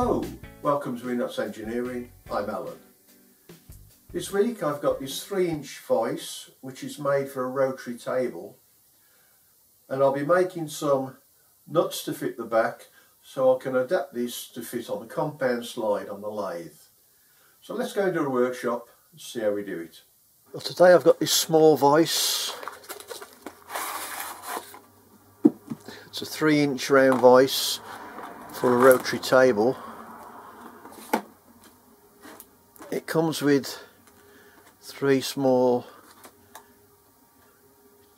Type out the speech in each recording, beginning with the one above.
Hello, welcome to Enots Engineering, I'm Alan. This week I've got this 3 inch vise which is made for a rotary table and I'll be making some nuts to fit the back so I can adapt this to fit on the compound slide on the lathe. So let's go into a workshop and see how we do it. Well, today I've got this small vise. It's a 3 inch round vise for a rotary table. It comes with three small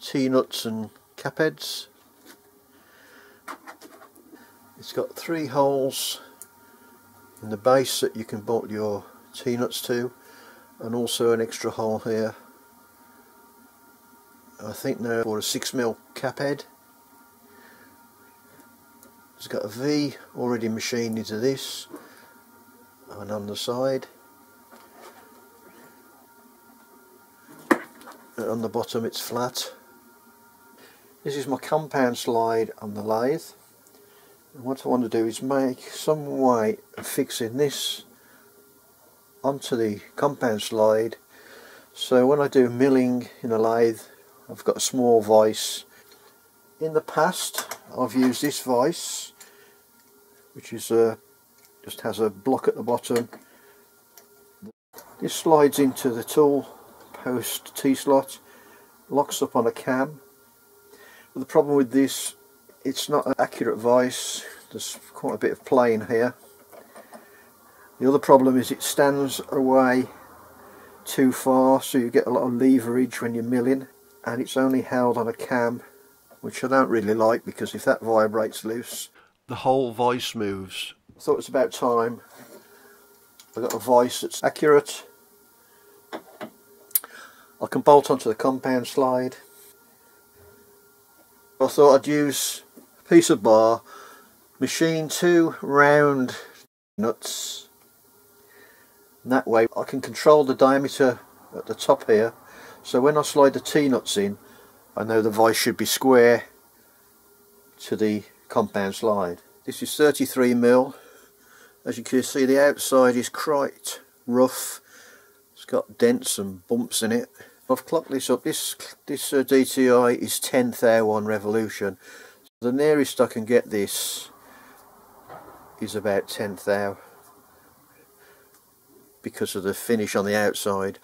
T-nuts and cap heads. It's got three holes in the base that you can bolt your T-nuts to and also an extra hole here. I think they're for a 6mm cap head. It's got a V already machined into this and on the side on the bottom it's flat. This is my compound slide on the lathe. And what I want to do is make some way of fixing this onto the compound slide. So when I do milling in a lathe I've got a small vise. In the past I've used this vise which is a, uh, just has a block at the bottom. This slides into the tool post T-slot locks up on a cam but the problem with this it's not an accurate vice, there's quite a bit of plane here the other problem is it stands away too far so you get a lot of leverage when you're milling and it's only held on a cam which I don't really like because if that vibrates loose the whole vice moves. I thought it's about time I got a vice that's accurate. I can bolt onto the compound slide. I thought I'd use a piece of bar, machine two round nuts and that way I can control the diameter at the top here so when I slide the T-nuts in I know the vice should be square to the compound slide. This is 33 mil. As you can see the outside is quite rough. It's got dents and bumps in it. I've clocked this up. This this uh, DTI is 10th hour one revolution. The nearest I can get this is about 10th hour because of the finish on the outside.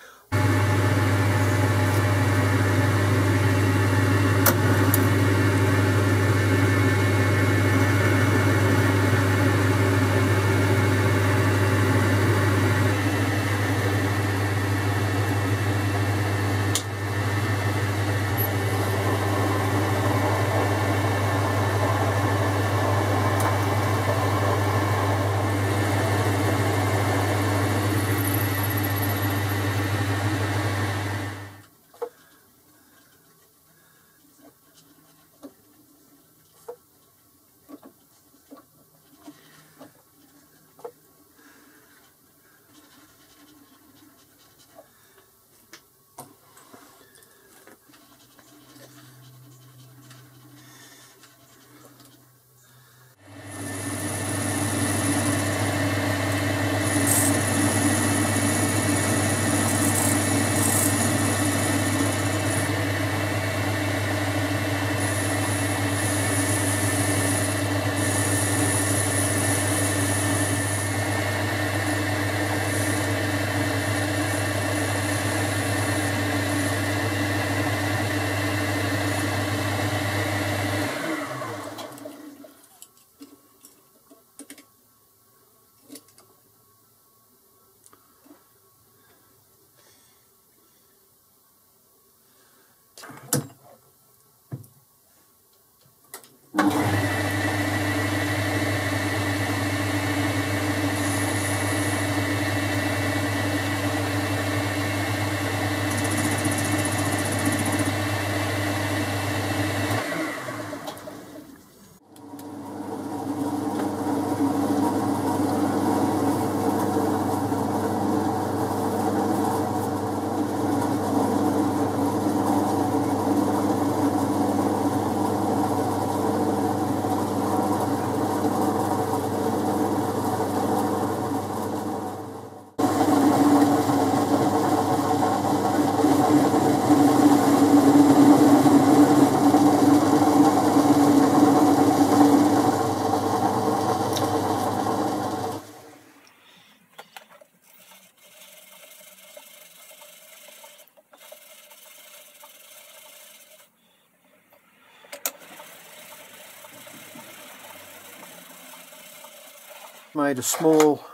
Made a small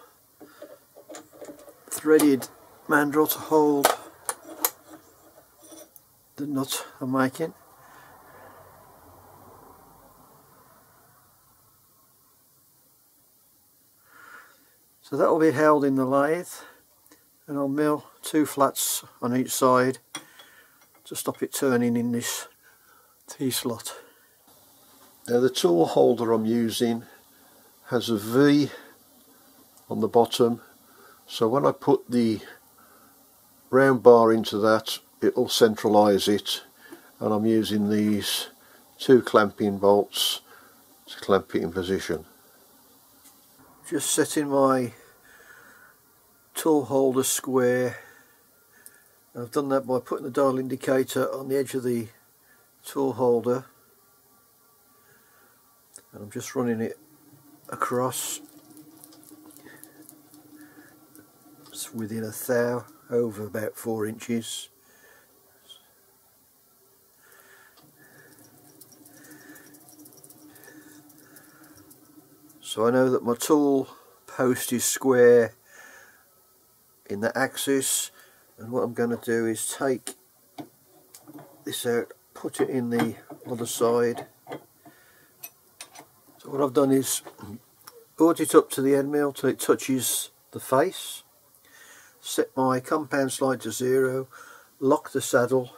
threaded mandrel to hold the nut I'm making. So that will be held in the lathe and I'll mill two flats on each side to stop it turning in this T-slot. Now the tool holder I'm using has a V on the bottom. So when I put the round bar into that it'll centralise it. And I'm using these two clamping bolts to clamp it in position. Just setting my tool holder square. I've done that by putting the dial indicator on the edge of the tool holder. And I'm just running it across within a thou over about four inches. So I know that my tool post is square in the axis and what I'm going to do is take this out put it in the other side. So what I've done is brought it up to the end mill till it touches the face set my compound slide to zero lock the saddle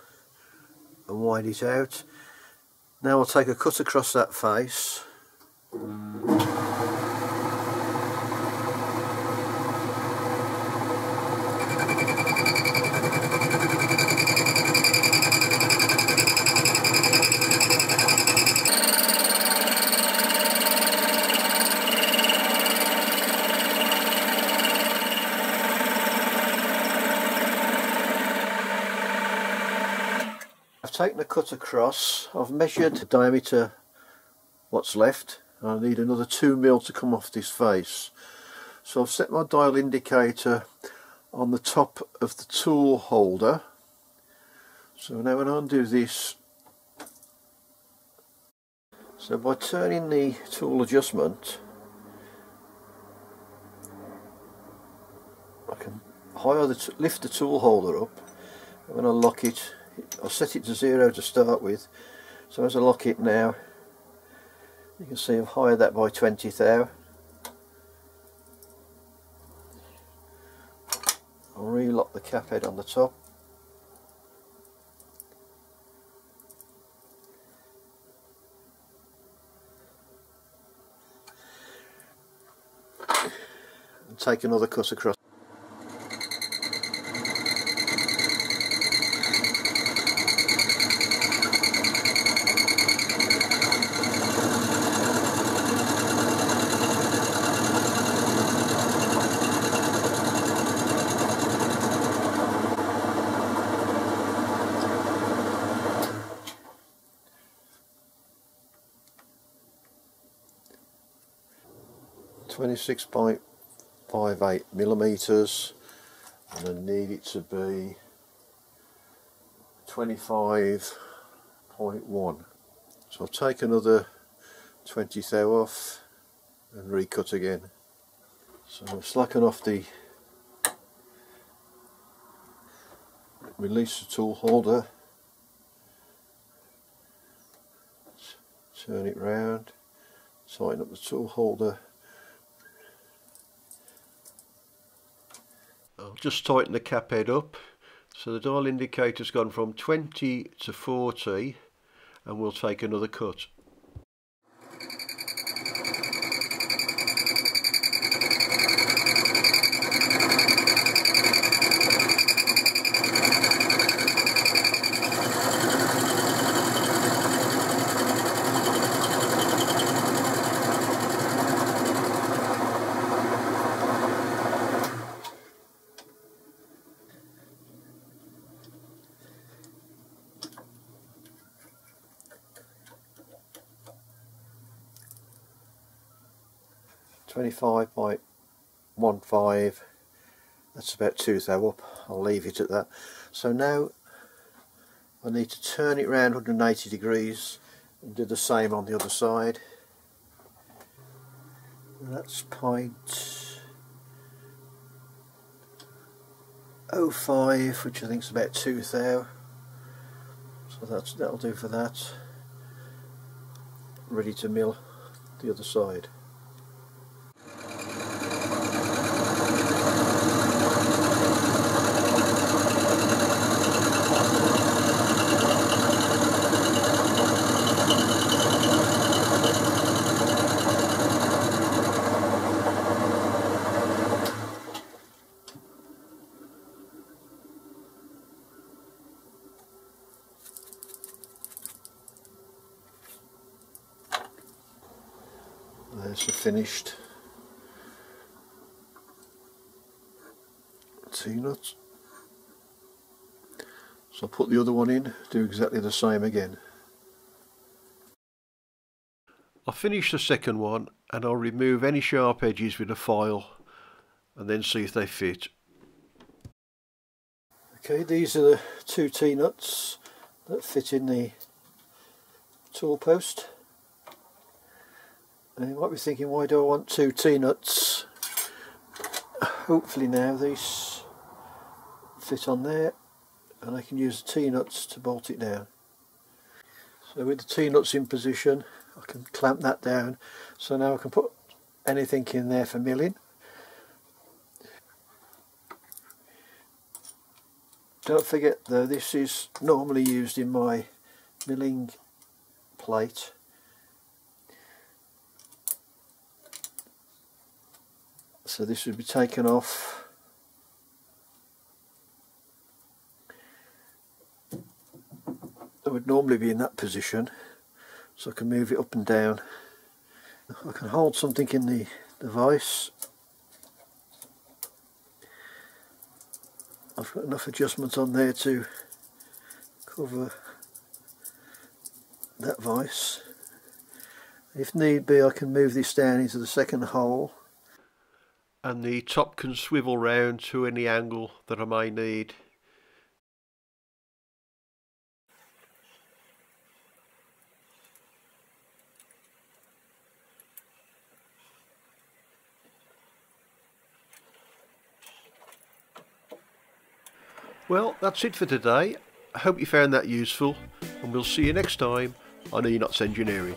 and wind it out. Now I'll take a cut across that face taken the cut across, I've measured the diameter what's left I need another 2 mil to come off this face. So I've set my dial indicator on the top of the tool holder. So now when I undo this, so by turning the tool adjustment, I can higher the lift the tool holder up, and when I lock it, I'll set it to zero to start with. So as I lock it now you can see I've hired that by 20 thou I'll relock the cap head on the top. And take another cut across 26.58 millimeters and I need it to be 25.1 so I'll take another 20 thou off and recut again. So I'm slacken off the release the tool holder. Turn it round tighten up the tool holder Just tighten the cap head up. So the dial indicator's gone from 20 to 40 and we'll take another cut 25.15 that's about two thou up I'll leave it at that so now I need to turn it around 180 degrees and do the same on the other side that's point oh five, which I think is about two thou. So that's that'll do for that. Ready to mill the other side. Finished T-nuts. So I'll put the other one in, do exactly the same again. I'll finish the second one and I'll remove any sharp edges with a file and then see if they fit. Okay, these are the two T-nuts that fit in the tool post. And you might be thinking, why do I want two T-nuts? Hopefully now these fit on there and I can use the T-nuts to bolt it down. So with the T-nuts in position, I can clamp that down. So now I can put anything in there for milling. Don't forget though, this is normally used in my milling plate so this would be taken off. It would normally be in that position. So I can move it up and down. I can hold something in the device. I've got enough adjustment on there to cover that vice if need be I can move this down into the second hole and the top can swivel round to any angle that I may need. Well, that's it for today. I hope you found that useful, and we'll see you next time on Enots Engineering.